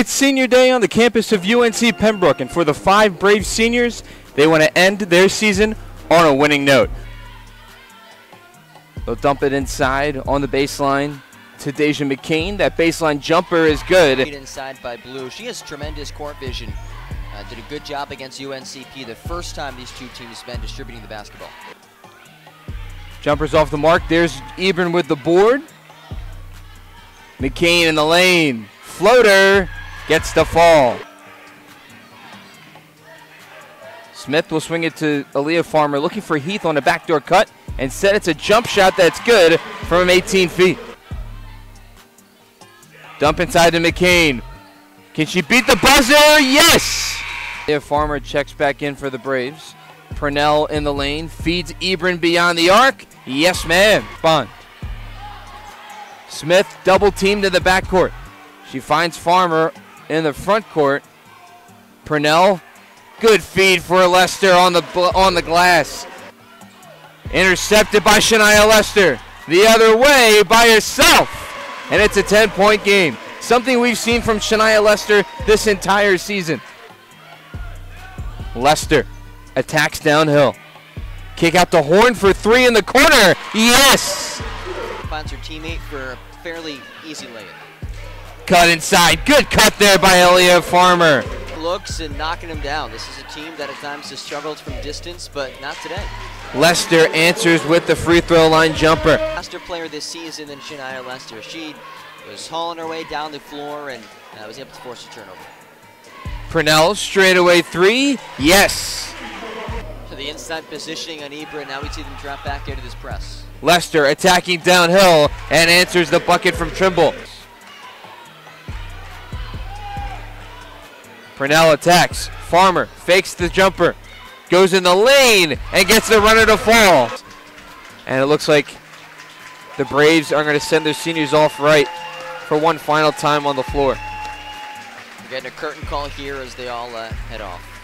It's senior day on the campus of UNC Pembroke, and for the five brave seniors, they want to end their season on a winning note. They'll dump it inside on the baseline to Deja McCain. That baseline jumper is good. Inside by Blue. She has tremendous court vision. Uh, did a good job against UNCP the first time these two teams been distributing the basketball. Jumpers off the mark. There's Ebron with the board. McCain in the lane. Floater gets the fall. Smith will swing it to Aaliyah Farmer, looking for Heath on a backdoor cut. Instead, it's a jump shot that's good from 18 feet. Dump inside to McCain. Can she beat the buzzer? Yes! Aaliyah Farmer checks back in for the Braves. Purnell in the lane, feeds Ebron beyond the arc. Yes, ma'am. Bond. Smith double teamed in the backcourt. She finds Farmer in the front court. Purnell, good feed for Lester on the on the glass. Intercepted by Shania Lester. The other way by herself. And it's a 10-point game. Something we've seen from Shania Lester this entire season. Lester attacks downhill. Kick out the horn for three in the corner. Yes! Finds her teammate for a fairly easy layup. Cut inside. Good cut there by Aaliyah Farmer. Looks and knocking him down. This is a team that at times has struggled from distance, but not today. Lester answers with the free throw line jumper. Faster player this season than Shania Lester. She was hauling her way down the floor and uh, was able to force a turnover. Purnell straightaway three. Yes. To the inside positioning on Ebron. Now we see them drop back into this press. Lester attacking downhill and answers the bucket from Trimble. Purnell attacks. Farmer fakes the jumper, goes in the lane, and gets the runner to fall. And it looks like the Braves are going to send their seniors off right for one final time on the floor. We're getting a curtain call here as they all uh, head off.